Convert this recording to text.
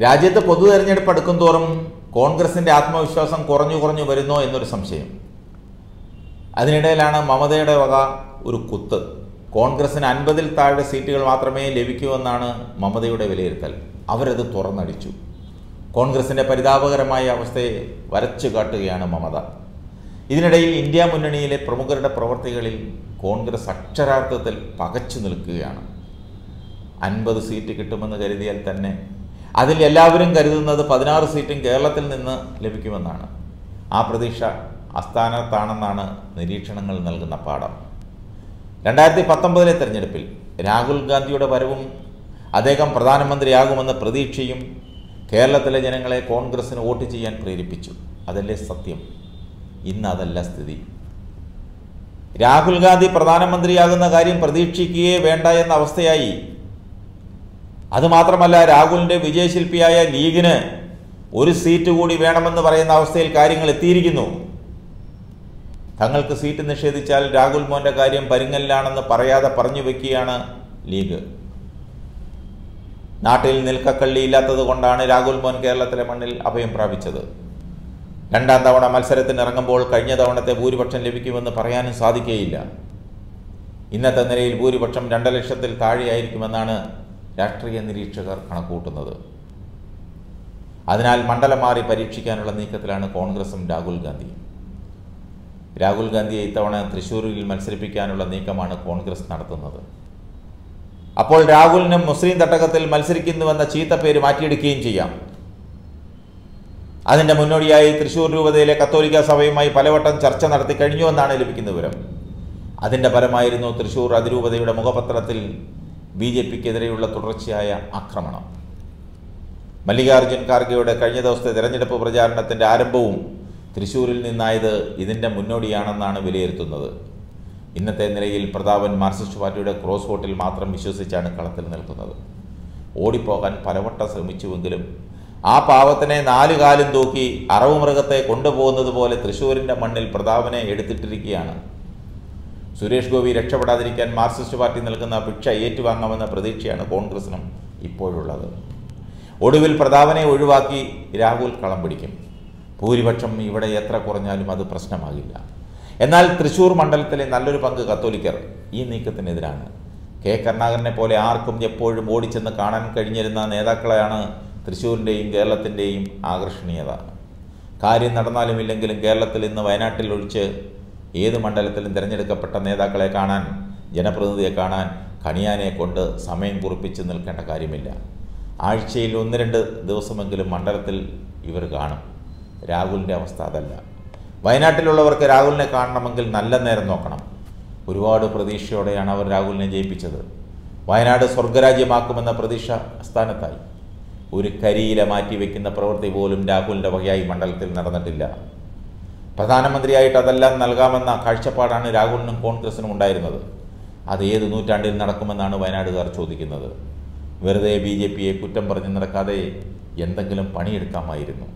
രാജ്യത്ത് പൊതു തെരഞ്ഞെടുപ്പ് അടുക്കും തോറും കോൺഗ്രസിന്റെ ആത്മവിശ്വാസം കുറഞ്ഞു കുറഞ്ഞു വരുന്നോ എന്നൊരു സംശയം. അതിനിടയിലാണ് മമതയുടെ വക ഒരു കുത്ത്. കോൺഗ്രസിന് അൻപതിൽ താഴെ സീറ്റുകൾ മാത്രമേ ലഭിക്കൂ എന്നാണ് മമതയുടെ വിലയിരുത്തൽ. അവരത് തുറന്നടിച്ചു. കോൺഗ്രസിന്റെ പരിതാപകരമായ അവസ്ഥയെ വരച്ചു കാട്ടുകയാണ് മമത. ഇതിനിടയിൽ ഇന്ത്യ മുന്നണിയിലെ പ്രമുഖരുടെ പ്രവർത്തികളിൽ കോൺഗ്രസ് അക്ഷരാർത്ഥത്തിൽ പകച്ചു നിൽക്കുകയാണ്. അൻപത് സീറ്റ് കിട്ടുമെന്ന് കരുതിയാൽ തന്നെ അതിൽ എല്ലാവരും കരുതുന്നത് പതിനാറ് സീറ്റും കേരളത്തിൽ നിന്ന് ലഭിക്കുമെന്നാണ്. ആ പ്രതീക്ഷ അസ്ഥാനത്താണെന്നാണ് നിരീക്ഷണങ്ങൾ നൽകുന്ന പാഠം. രണ്ടായിരത്തി പത്തൊമ്പതിലെ തെരഞ്ഞെടുപ്പിൽ രാഹുൽ ഗാന്ധിയുടെ വരവും അദ്ദേഹം പ്രധാനമന്ത്രിയാകുമെന്ന പ്രതീക്ഷയും കേരളത്തിലെ ജനങ്ങളെ കോൺഗ്രസ്സിന് വോട്ട് ചെയ്യാൻ പ്രേരിപ്പിച്ചു. അതല്ലേ സത്യം? ഇന്ന് അതല്ല സ്ഥിതി. രാഹുൽ ഗാന്ധി പ്രധാനമന്ത്രിയാകുന്ന കാര്യം പ്രതീക്ഷിക്കുകയേ വേണ്ട എന്ന അവസ്ഥയായി അതുമാത്രമല്ല രാഹുലിന്റെ വിജയശില്പിയായ ലീഗിന് ഒരു സീറ്റ് കൂടി വേണമെന്ന് പറയുന്ന അവസ്ഥയിൽ കാര്യങ്ങൾ എത്തിയിരിക്കുന്നു. തങ്ങൾക്ക് സീറ്റ് നിഷേധിച്ചാൽ രാഹുൽ മോന്റെ കാര്യം പരിങ്ങലിലാണെന്ന് പറയാതെ പറഞ്ഞു വെക്കുകയാണ് ലീഗ്. നാട്ടിൽ നിൽക്കക്കള്ളി ഇല്ലാത്തത് കൊണ്ടാണ് രാഹുൽ മോൻ കേരളത്തിലെ മണ്ണിൽ അഭയം പ്രാപിച്ചത്. രണ്ടാം തവണ മത്സരത്തിന് ഇറങ്ങുമ്പോൾ കഴിഞ്ഞ തവണത്തെ ഭൂരിപക്ഷം ലഭിക്കുമെന്ന് പറയാനും സാധിക്കുകയില്ല. ഇന്നത്തെ നിലയിൽ ഭൂരിപക്ഷം രണ്ട് ലക്ഷത്തിൽ താഴെയായിരിക്കുമെന്നാണ് രാഷ്ട്രീയ നിരീക്ഷകർ കണക്കൂട്ടുന്നത്. അതിനാൽ മണ്ഡലം മാറി പരീക്ഷിക്കാനുള്ള നീക്കത്തിലാണ് കോൺഗ്രസും രാഹുൽ ഗാന്ധിയും രാഹുൽ ഗാന്ധിയെ ഇത്തവണ തൃശ്ശൂരിൽ മത്സരിപ്പിക്കാനുള്ള നീക്കമാണ് കോൺഗ്രസ് നടത്തുന്നത്. അപ്പോൾ രാഹുലിനും മുസ്ലിം തട്ടകത്തിൽ മത്സരിക്കുന്നുവെന്ന ചീത്ത പേര് മാറ്റിയെടുക്കുകയും ചെയ്യാം. അതിന്റെ മുന്നോടിയായി തൃശൂർ രൂപതയിലെ കത്തോലിക്ക സഭയുമായി പലവട്ടം ചർച്ച നടത്തി കഴിഞ്ഞുവെന്നാണ് ലഭിക്കുന്ന വിവരം. അതിന്റെ ഫലമായിരുന്നു തൃശൂർ അതിരൂപതയുടെ മുഖപത്രത്തിൽ ബി ജെ പിക്കെതിരെയുള്ള തുടർച്ചയായ ആക്രമണം. മല്ലികാർജുൻ ഖാർഗെയുടെ കഴിഞ്ഞ ദിവസത്തെ തെരഞ്ഞെടുപ്പ് പ്രചാരണത്തിന്റെ ആരംഭവും തൃശൂരിൽ നിന്നായത് ഇതിന്റെ മുന്നോടിയാണെന്നാണ് വിലയിരുത്തുന്നത്. ഇന്നത്തെ നിലയിൽ പ്രതാപൻ മാർക്സിസ്റ്റ് പാർട്ടിയുടെ ക്രോസ് വോട്ടിൽ മാത്രം വിശ്വസിച്ചാണ് കളത്തിൽ നിൽക്കുന്നത്. ഓടിപ്പോകാൻ പലവട്ടം ശ്രമിച്ചുവെങ്കിലും ആ പാവത്തിനെ നാലു കാലും തൂക്കി അറവ് മൃഗത്തെ കൊണ്ടുപോകുന്നത് പോലെ തൃശ്ശൂരിന്റെ മണ്ണിൽ പ്രതാപനെ എടുത്തിട്ടിരിക്കുകയാണ് സുരേഷ് ഗോപി രക്ഷപ്പെടാതിരിക്കാൻ മാർക്സിസ്റ്റ് പാർട്ടി നൽകുന്ന ഭിക്ഷ ഏറ്റുവാങ്ങാമെന്ന പ്രതീക്ഷയാണ് കോൺഗ്രസിനും ഇപ്പോഴുള്ളത്. ഒടുവിൽ പ്രതാപനെ ഒഴിവാക്കി രാഹുൽ കളം പിടിക്കും. ഭൂരിപക്ഷം ഇവിടെ എത്ര കുറഞ്ഞാലും അത് പ്രശ്നമാകില്ല. എന്നാൽ തൃശൂർ മണ്ഡലത്തിലെ നല്ലൊരു പങ്ക് കത്തോലിക്കർ ഈ നീക്കത്തിനെതിരാണ്. കെ കരുണാകരനെ പോലെ ആർക്കും എപ്പോഴും ഓടിച്ചെന്ന് കാണാൻ കഴിഞ്ഞിരുന്ന നേതാക്കളെയാണ് തൃശ്ശൂരിന്റെയും കേരളത്തിന്റെയും ആകർഷണീയത. കാര്യം നടന്നാലും ഇല്ലെങ്കിലും കേരളത്തിൽ ഇന്ന് വയനാട്ടിൽ ഒഴിച്ച് ഏത് മണ്ഡലത്തിലും തിരഞ്ഞെടുക്കപ്പെട്ട നേതാക്കളെ കാണാൻ ജനപ്രതിനിധിയെ കാണാൻ കണിയാനെ കൊണ്ട് സമയം കുറിപ്പിച്ച് നിൽക്കേണ്ട കാര്യമില്ല. ആഴ്ചയിൽ ഒന്ന് രണ്ട് ദിവസമെങ്കിലും മണ്ഡലത്തിൽ ഇവർ കാണും. രാഹുലിന്റെ അവസ്ഥ അതല്ല. വയനാട്ടിലുള്ളവർക്ക് രാഹുലിനെ കാണണമെങ്കിൽ നല്ല നേരം നോക്കണം. ഒരുപാട് പ്രതീക്ഷയോടെയാണ് അവർ രാഹുലിനെ ജയിപ്പിച്ചത്. വയനാട് സ്വർഗരാജ്യമാക്കുമെന്ന പ്രതീക്ഷ സ്ഥാനത്തായി ഒരു കരിയില മാറ്റി വെക്കുന്ന പ്രവൃത്തി പോലും രാഹുലിന്റെ വകയായി മണ്ഡലത്തിൽ നടന്നിട്ടില്ല. പ്രധാനമന്ത്രിയായിട്ട് അതെല്ലാം നൽകാമെന്ന കാഴ്ചപ്പാടാണ് രാഹുലിനും കോൺഗ്രസിനും ഉണ്ടായിരുന്നത്. അത് ഏത് നൂറ്റാണ്ടിൽ നടക്കുമെന്നാണ് വയനാടുകാർ ചോദിക്കുന്നത്. വെറുതെ ബി കുറ്റം പറഞ്ഞ് നടക്കാതെ എന്തെങ്കിലും പണിയെടുക്കാമായിരുന്നു.